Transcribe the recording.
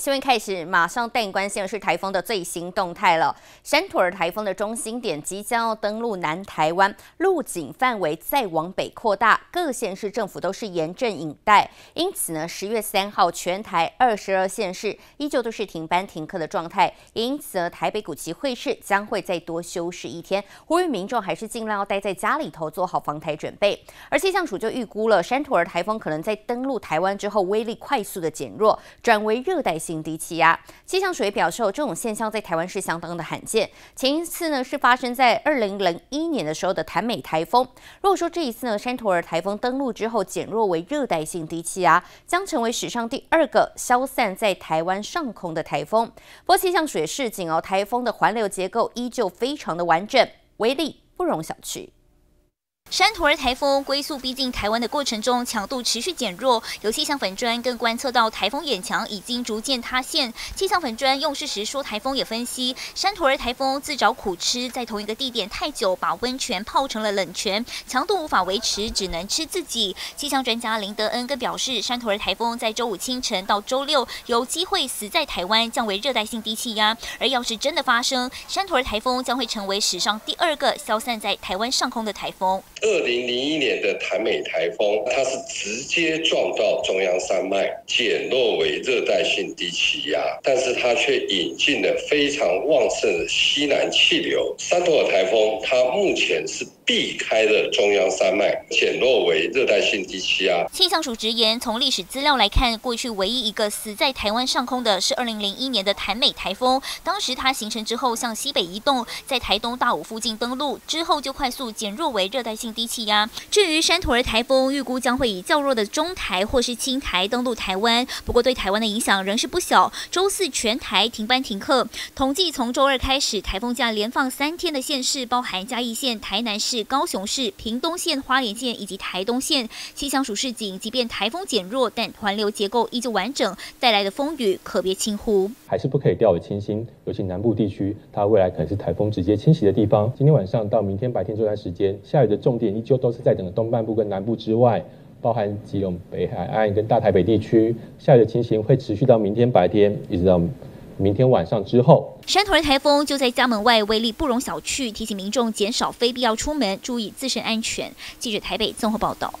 新闻开始，马上带你关心的是台风的最新动态了。山土尔台风的中心点即将要登陆南台湾，路径范围再往北扩大，各县市政府都是严阵以待。因此呢，十月三号全台二十二县市依旧都是停班停课的状态。因此呢，台北古奇会市将会再多休市一天，呼吁民众还是尽量要待在家里头，做好防台准备。而气象署就预估了，山土尔台风可能在登陆台湾之后，威力快速的减弱，转为热带性。低气压，气象水表示，这种现象在台湾是相当的罕见。前一次呢是发生在二零零一年的时候的台美台风。如果说这一次呢山图尔台风登陆之后减弱为热带性低气压，将成为史上第二个消散在台湾上空的台风。不过气象水示警哦，台风的环流结构依旧非常的完整，威力不容小觑。山图尔台风龟速逼近台湾的过程中，强度持续减弱。有气象粉砖更观测到台风眼墙已经逐渐塌陷。气象粉砖用事实说台风也分析，山图尔台风自找苦吃，在同一个地点太久，把温泉泡成了冷泉，强度无法维持，只能吃自己。气象专家林德恩更表示，山图尔台风在周五清晨到周六有机会死在台湾，降为热带性低气压。而要是真的发生，山图尔台风将会成为史上第二个消散在台湾上空的台风。二零零一年的台美台风，它是直接撞到中央山脉，减弱为热带性低气压，但是它却引进了非常旺盛的西南气流。三朵台风，它目前是。避开了中央山脉，减弱为热带性低气压。气象署直言，从历史资料来看，过去唯一一个死在台湾上空的是2001年的台美台风。当时它形成之后向西北移动，在台东大武附近登陆之后，就快速减弱为热带性低气压。至于山土儿台风，预估将会以较弱的中台或是轻台登陆台湾，不过对台湾的影响仍是不小。周四全台停班停课，统计从周二开始，台风假连放三天的县市，包含嘉义县、台南市高雄市、屏东县、花莲县以及台东县气象署示警，即便台风减弱，但环流结构依旧完整，带来的风雨可别轻忽。还是不可以掉以轻心，尤其南部地区，它未来可能是台风直接侵袭的地方。今天晚上到明天白天这段时间，下雨的重点依旧都是在整个东半部跟南部之外，包含基隆北海岸跟大台北地区，下雨的情形会持续到明天白天，一直到。明天晚上之后，山头的台风就在家门外，威力不容小觑，提醒民众减少非必要出门，注意自身安全。记者台北综合报道。